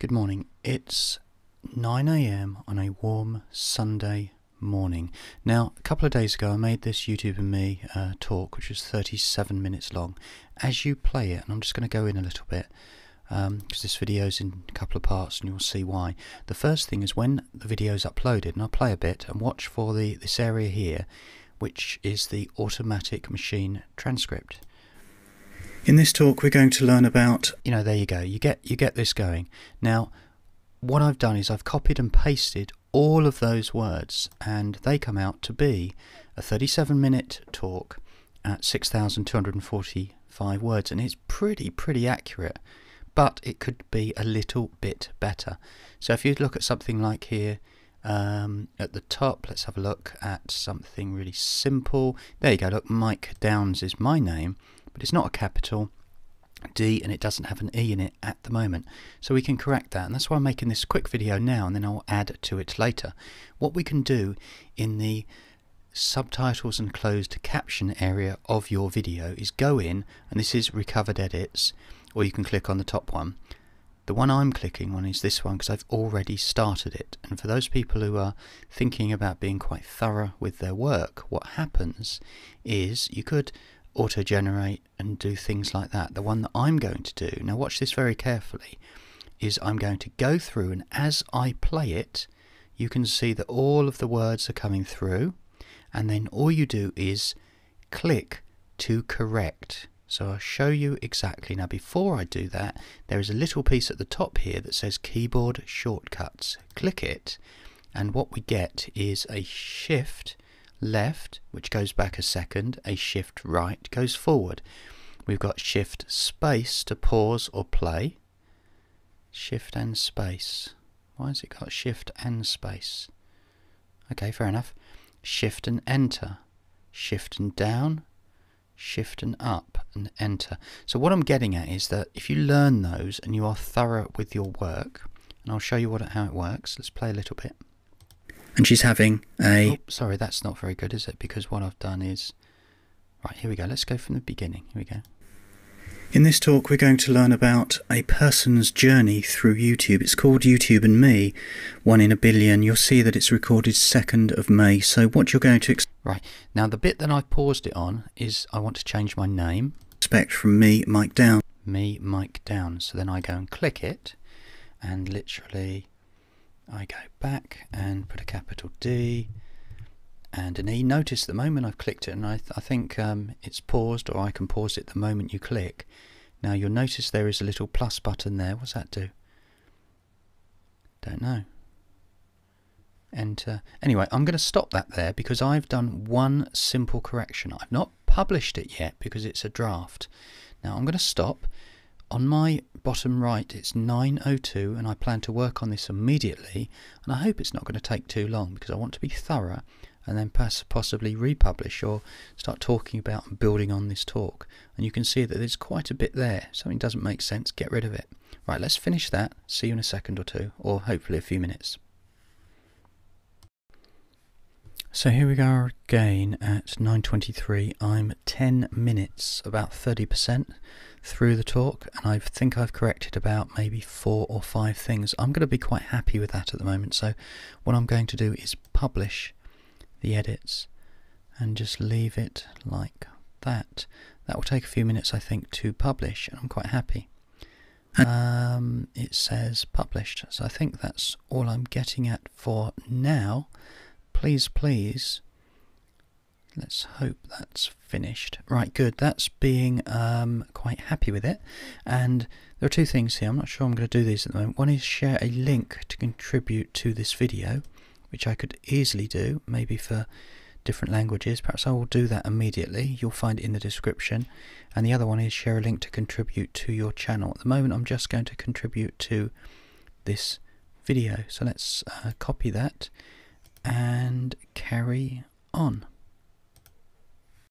Good morning. It's 9am on a warm Sunday morning. Now, a couple of days ago, I made this YouTube and me uh, talk, which was 37 minutes long. As you play it, and I'm just going to go in a little bit, because um, this video is in a couple of parts and you'll see why. The first thing is when the video is uploaded, and I'll play a bit and watch for the this area here, which is the automatic machine transcript. In this talk, we're going to learn about. You know, there you go. You get you get this going. Now, what I've done is I've copied and pasted all of those words, and they come out to be a 37-minute talk at 6,245 words, and it's pretty pretty accurate. But it could be a little bit better. So if you look at something like here. Um, at the top, let's have a look at something really simple. There you go. Look, Mike Downs is my name but it's not a capital D and it doesn't have an E in it at the moment. So we can correct that and that's why I'm making this quick video now and then I'll add to it later. What we can do in the subtitles and closed caption area of your video is go in and this is recovered edits or you can click on the top one. The one I'm clicking on is this one because I've already started it and for those people who are thinking about being quite thorough with their work what happens is you could auto generate and do things like that. The one that I'm going to do, now watch this very carefully, is I'm going to go through and as I play it, you can see that all of the words are coming through and then all you do is click to correct. So I'll show you exactly. Now before I do that, there is a little piece at the top here that says keyboard shortcuts. Click it and what we get is a shift left, which goes back a second, a shift right goes forward. We've got shift space to pause or play. Shift and space. Why has it got shift and space? Okay, fair enough. Shift and enter. Shift and down. Shift and up and enter. So what I'm getting at is that if you learn those and you are thorough with your work, and I'll show you what how it works. Let's play a little bit and she's having a... Oh, sorry, that's not very good, is it? Because what I've done is... Right, here we go. Let's go from the beginning. Here we go. In this talk, we're going to learn about a person's journey through YouTube. It's called YouTube and Me, one in a billion. You'll see that it's recorded 2nd of May. So what you're going to... Right, now the bit that I've paused it on is I want to change my name. Expect from me, Mike Down. Me, Mike Down. So then I go and click it, and literally I go back and put a capital D and an E. Notice the moment I've clicked it, and I, th I think um, it's paused, or I can pause it the moment you click. Now you'll notice there is a little plus button there. What's that do? Don't know. Enter. Anyway, I'm going to stop that there because I've done one simple correction. I've not published it yet because it's a draft. Now I'm going to stop on my bottom right it's 9.02 and I plan to work on this immediately and I hope it's not going to take too long because I want to be thorough and then possibly republish or start talking about and building on this talk. And you can see that there's quite a bit there. Something doesn't make sense, get rid of it. Right, let's finish that. See you in a second or two, or hopefully a few minutes. So here we are again at 9.23. I'm 10 minutes, about 30% through the talk and I think I've corrected about maybe four or five things. I'm going to be quite happy with that at the moment so what I'm going to do is publish the edits and just leave it like that. That will take a few minutes I think to publish and I'm quite happy. Um, it says published so I think that's all I'm getting at for now. Please please Let's hope that's finished. Right, good. That's being um, quite happy with it. And there are two things here. I'm not sure I'm going to do these at the moment. One is share a link to contribute to this video, which I could easily do, maybe for different languages. Perhaps I will do that immediately. You'll find it in the description. And the other one is share a link to contribute to your channel. At the moment, I'm just going to contribute to this video. So let's uh, copy that and carry on.